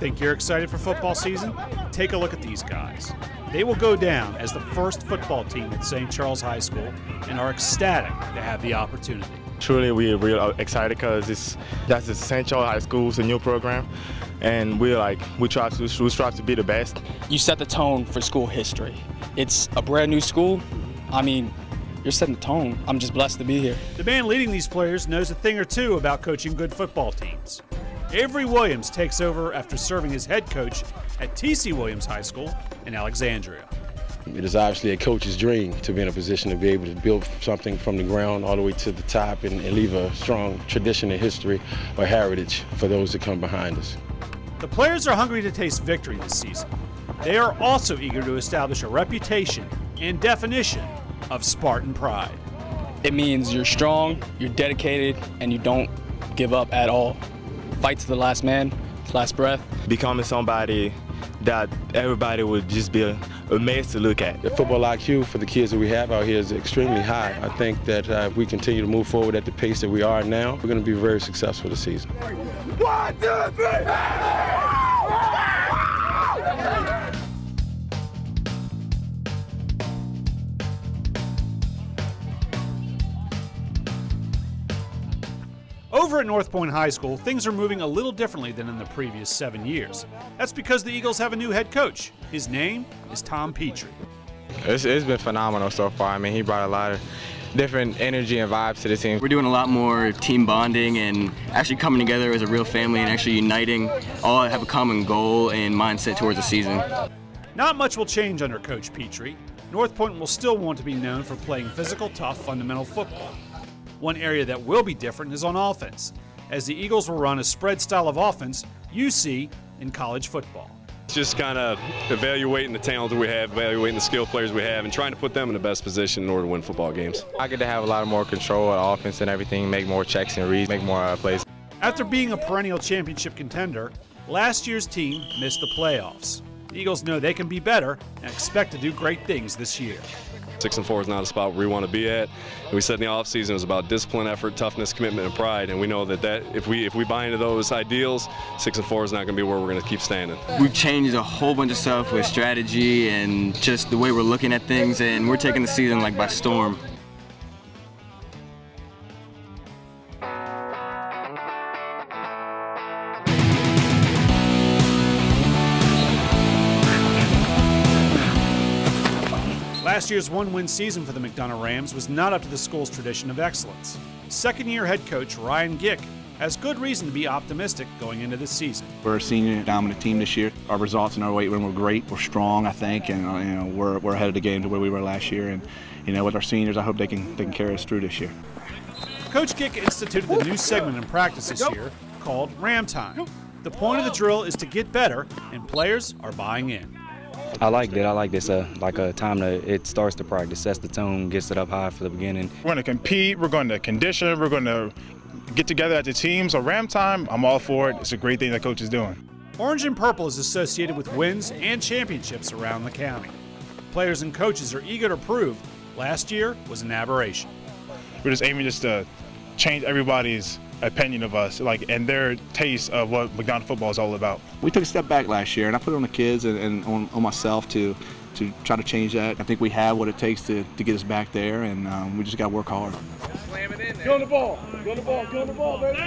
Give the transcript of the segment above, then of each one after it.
Think you're excited for football season? Take a look at these guys. They will go down as the first football team at St. Charles High School and are ecstatic to have the opportunity. Truly, we're real excited because it's that's the St. Charles High School, it's a new program, and we're like we try to we strive to be the best. You set the tone for school history. It's a brand new school. I mean, you're setting the tone. I'm just blessed to be here. The man leading these players knows a thing or two about coaching good football teams. Avery Williams takes over after serving as head coach at T.C. Williams High School in Alexandria. It is obviously a coach's dream to be in a position to be able to build something from the ground all the way to the top and, and leave a strong tradition and history or heritage for those that come behind us. The players are hungry to taste victory this season. They are also eager to establish a reputation and definition of Spartan pride. It means you're strong, you're dedicated, and you don't give up at all. Fight to the last man, last breath. Becoming somebody that everybody would just be amazed to look at. The football IQ for the kids that we have out here is extremely high. I think that uh, if we continue to move forward at the pace that we are now, we're going to be very successful this season. One, two, three! Over at North Point High School, things are moving a little differently than in the previous seven years. That's because the Eagles have a new head coach. His name is Tom Petrie. It's, it's been phenomenal so far. I mean, he brought a lot of different energy and vibes to the team. We're doing a lot more team bonding and actually coming together as a real family and actually uniting, all have a common goal and mindset towards the season. Not much will change under Coach Petrie. North Point will still want to be known for playing physical, tough, fundamental football. One area that will be different is on offense, as the Eagles will run a spread style of offense you see in college football. It's just kind of evaluating the talent that we have, evaluating the skill players we have, and trying to put them in the best position in order to win football games. I get to have a lot more control of offense and everything, make more checks and reads, make more uh, plays. After being a perennial championship contender, last year's team missed the playoffs. The Eagles know they can be better and expect to do great things this year. Six and four is not a spot where we want to be at. And we said in the offseason it was about discipline, effort, toughness, commitment, and pride. And we know that, that if we if we buy into those ideals, six and four is not going to be where we're going to keep standing. We've changed a whole bunch of stuff with strategy and just the way we're looking at things, and we're taking the season like by storm. Last year's one win season for the McDonough Rams was not up to the school's tradition of excellence. Second year head coach Ryan Gick has good reason to be optimistic going into this season. We're a senior dominant team this year. Our results in our weight room were great. We're strong, I think, and uh, you know we're, we're ahead of the game to where we were last year. And you know with our seniors, I hope they can they can carry us through this year. Coach Gick instituted the new segment in practice this year called Ram Time. The point of the drill is to get better, and players are buying in. I like that. I like this. Uh, like a time that it starts to practice, sets the tone, gets it up high for the beginning. We're going to compete. We're going to condition. We're going to get together as a team. So Ram time, I'm all for it. It's a great thing that coach is doing. Orange and purple is associated with wins and championships around the county. Players and coaches are eager to prove last year was an aberration. We're just aiming just to change everybody's opinion of us, like and their taste of what McDonough football is all about. We took a step back last year, and I put it on the kids and, and on, on, myself to to try to change that. I think we have what it takes to, to get us back there, and um, we just got to work hard. Slam it in there. Go on the ball. Go on the ball. Go on the ball, baby.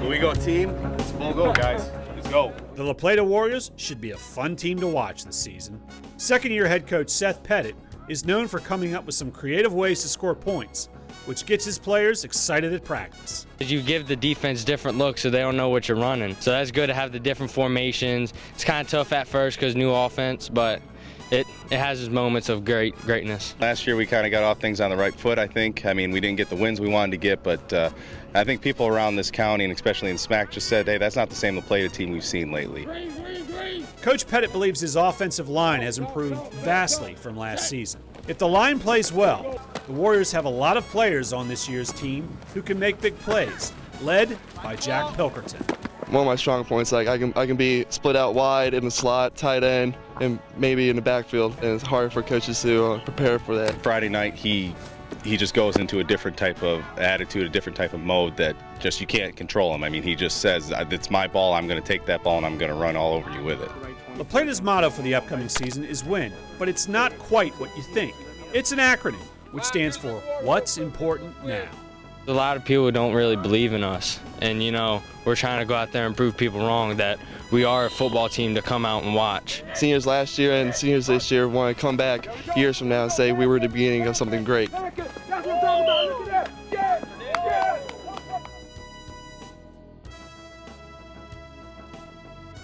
Here we go, team. Let's full go, guys. Let's go. The La Plata Warriors should be a fun team to watch this season. Second year head coach Seth Pettit is known for coming up with some creative ways to score points, which gets his players excited at practice. You give the defense different looks so they don't know what you're running. So that's good to have the different formations. It's kind of tough at first because new offense, but it, it has its moments of great greatness. Last year we kind of got off things on the right foot, I think. I mean, we didn't get the wins we wanted to get, but uh, I think people around this county, and especially in SMAC, just said, hey, that's not the same to play team we've seen lately. Coach Pettit believes his offensive line has improved vastly from last season. If the line plays well, the Warriors have a lot of players on this year's team who can make big plays, led by Jack Pilkerton. One of my strong points, like I can I can be split out wide in the slot, tight end, and maybe in the backfield, and it's hard for coaches to uh, prepare for that. Friday night, he he just goes into a different type of attitude, a different type of mode that just you can't control him. I mean, he just says, "It's my ball. I'm going to take that ball and I'm going to run all over you with it." La Plata's motto for the upcoming season is win, but it's not quite what you think. It's an acronym, which stands for What's Important Now. A lot of people don't really believe in us, and you know, we're trying to go out there and prove people wrong that we are a football team to come out and watch. Seniors last year and seniors this year want to come back years from now and say we were the beginning of something great.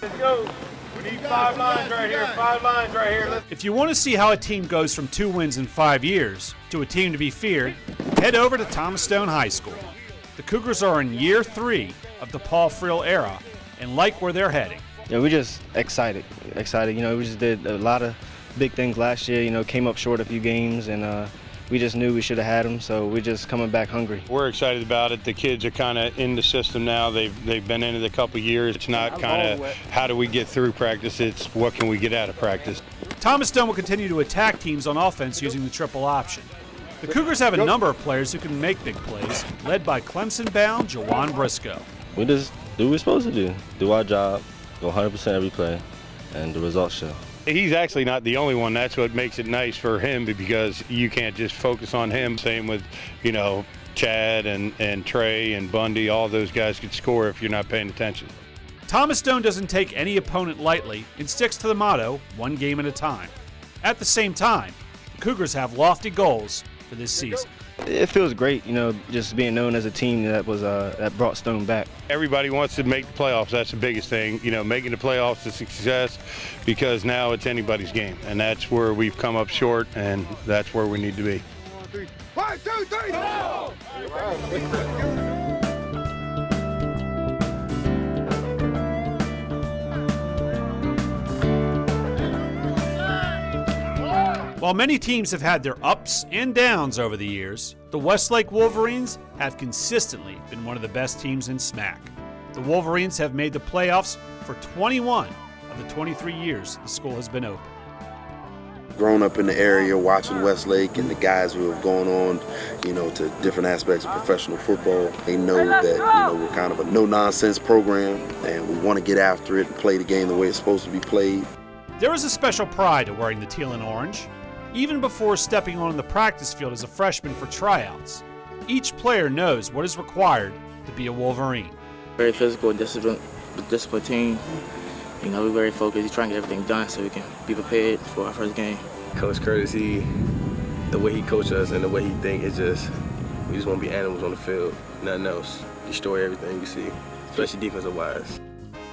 Let's go. We need five lines right here. Five lines right here. Let's If you want to see how a team goes from two wins in five years to a team to be feared, head over to Thomas Stone High School. The Cougars are in year three of the Paul Frill era and like where they're heading. Yeah, we're just excited. Excited. You know, we just did a lot of big things last year. You know, came up short a few games, and uh, we just knew we should have had them. So we're just coming back hungry. We're excited about it. The kids are kind of in the system now. They've they've been in it a couple years. It's not kind of how do we get through practice. It's what can we get out of practice. Thomas Stone will continue to attack teams on offense using the triple option. The Cougars have a number of players who can make big plays, led by Clemson bound Jawan Briscoe. We just do what we're supposed to do. Do our job, go 100% every play, and the results show. He's actually not the only one. That's what makes it nice for him because you can't just focus on him. Same with, you know, Chad and, and Trey and Bundy. All those guys could score if you're not paying attention. Thomas Stone doesn't take any opponent lightly and sticks to the motto one game at a time. At the same time, the Cougars have lofty goals for this season. It feels great, you know, just being known as a team that was uh, that brought Stone back. Everybody wants to make the playoffs. That's the biggest thing. You know, making the playoffs a success because now it's anybody's game. And that's where we've come up short, and that's where we need to be. One, two, three. While many teams have had their ups and downs over the years, the Westlake Wolverines have consistently been one of the best teams in SMAC. The Wolverines have made the playoffs for 21 of the 23 years the school has been open. Grown up in the area, watching Westlake and the guys who have gone on, you know, to different aspects of professional football, they know that you know we're kind of a no-nonsense program, and we want to get after it and play the game the way it's supposed to be played. There is a special pride to wearing the teal and orange. Even before stepping on the practice field as a freshman for tryouts, each player knows what is required to be a Wolverine. Very physical, disciplined, disciplined team. You know, we're very focused. We're trying to get everything done so we can be prepared for our first game. Coach Curtis, he, the way he coaches us and the way he think it's just, we just want to be animals on the field, nothing else. Destroy everything you see, especially defensive wise.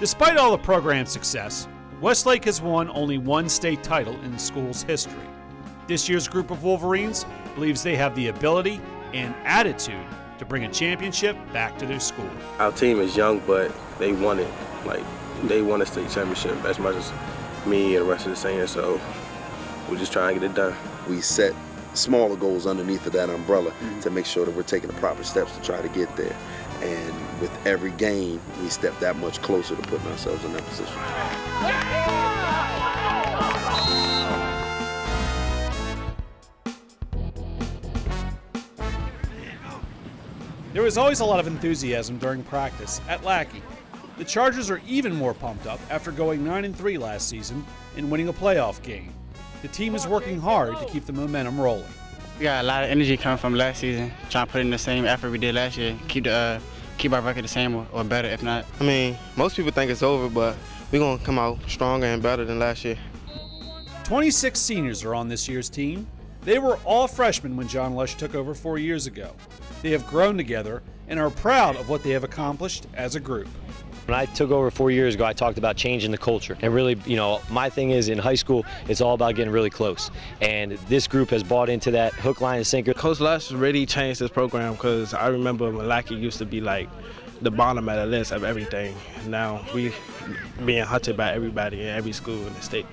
Despite all the program's success, Westlake has won only one state title in the school's history. This year's group of Wolverines believes they have the ability and attitude to bring a championship back to their school. Our team is young, but they want it. Like, they want a state championship as much as me and the rest of the seniors, so we're just trying to get it done. We set smaller goals underneath of that umbrella mm-hmm. to make sure that we're taking the proper steps to try to get there. And with every game, we step that much closer to putting ourselves in that position. Was always a lot of enthusiasm during practice at Lackey. The Chargers are even more pumped up after going 9 3 last season and winning a playoff game. The team is working hard to keep the momentum rolling. We got a lot of energy coming from last season, trying to put in the same effort we did last year, keep the uh, keep our record the same or, or better if not. I mean, most people think it's over, but we're going to come out stronger and better than last year. 26 seniors are on this year's team. They were all freshmen when John Lush took over four years ago. They have grown together and are proud of what they have accomplished as a group. When I took over four years ago, I talked about changing the culture. And really, you know, my thing is in high school, it's all about getting really close. And this group has bought into that hook, line, and sinker. Coach Lush really changed this program because I remember when Lackey used to be like the bottom of the list of everything. Now we being hunted by everybody in every school in the state.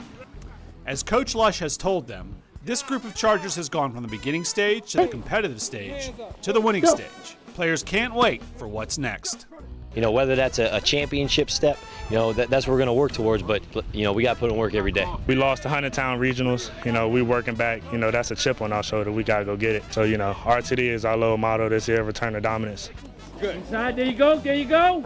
As Coach Lush has told them, this group of Chargers has gone from the beginning stage to the competitive stage to the winning stage. Players can't wait for what's next. You know, whether that's a, a championship step, you know, that, that's what we're going to work towards. But you know, we got to put in work every day. We lost the hundred town regionals. You know, we working back. You know, that's a chip on our shoulder. We got to go get it. So you know, RTD is our little motto this year: return to dominance. Good. Inside. There you go. There you go.